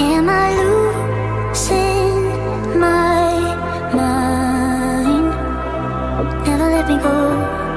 Am I losing my mind? Never let me go.